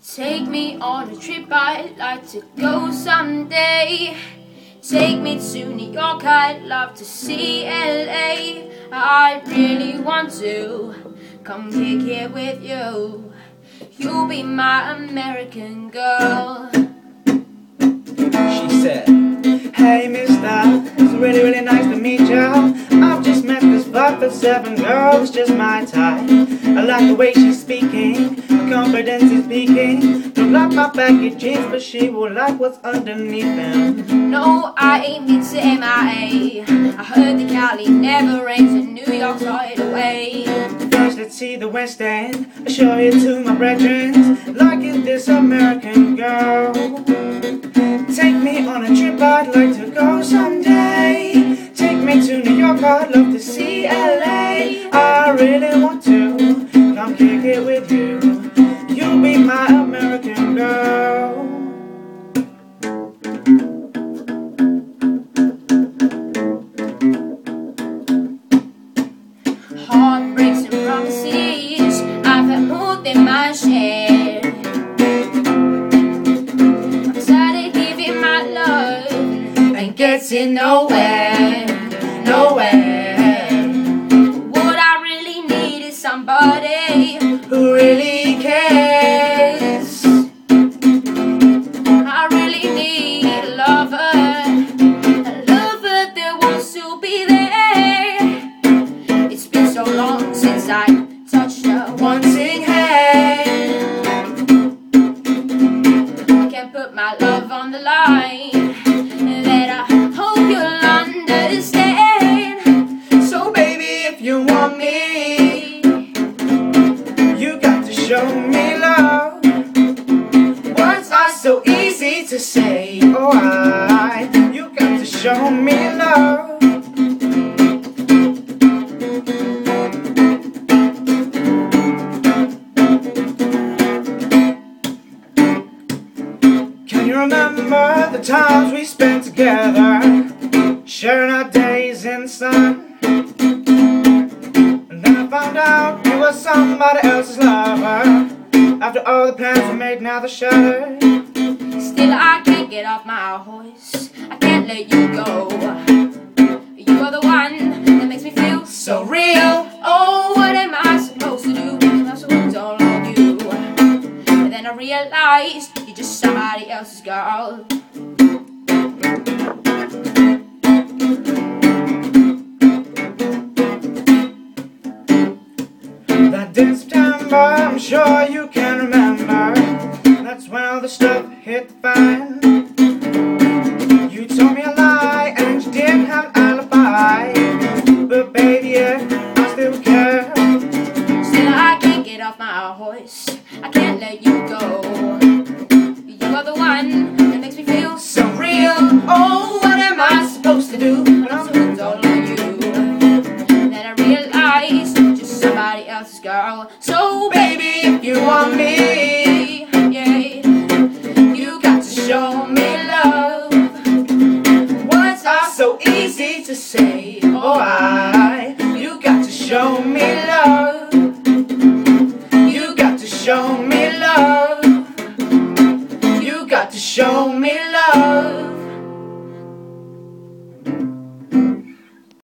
Take me on a trip I'd like to go someday. Take me to New York, I'd love to see LA. I really want to come kick it with you. You'll be my American girl. She said, Hey mister, it's really really nice to meet you. I've just met this five foot seven girl, it's just my type. I like the way she's speaking, her confidence is speaking. Don't like my baggy jeans, but she will like what's underneath them. No, I ain't been to MIA. I heard the Cali never rains and New York's right away. First, let's see the West End. I'll show you to my brethren. Liking this American girl. Take me on a trip, I'd like to go someday. Take me to New York, I'd love to see LA. I really getting nowhere, nowhere. What I really need is somebody Who really cares? I really need a lover, a lover that wants to be there. It's been so long since I touched a wanting hand. I can't put my love on the line. You me, you got to show me love. Words are so easy to say, oh I, you got to show me love. Can you remember the times we spent together, sharing our days in sun? Somebody else's lover. After all the plans were made, now they're shattered. Still, I can't get off my horse. I can't let you go. You are the one that makes me feel So real, Oh, what am I supposed to do I'm hooked all on you? And then I realized you're just somebody else's girl. Sure you can remember. That's when all the stuff hit the fan. You told me a lie and you didn't have an alibi. But baby, yeah, I still care. Still, I can't get off my horse. I can't let you go. You are the one that makes me feel So real, Oh, what am I supposed to do when I'm so hooked on you? Then I realized you're just somebody else's girl. So, me. Yeah. You got to show me love. Words are so easy to say. Oh, I. You got to show me love. You got to show me love. You got to show me love.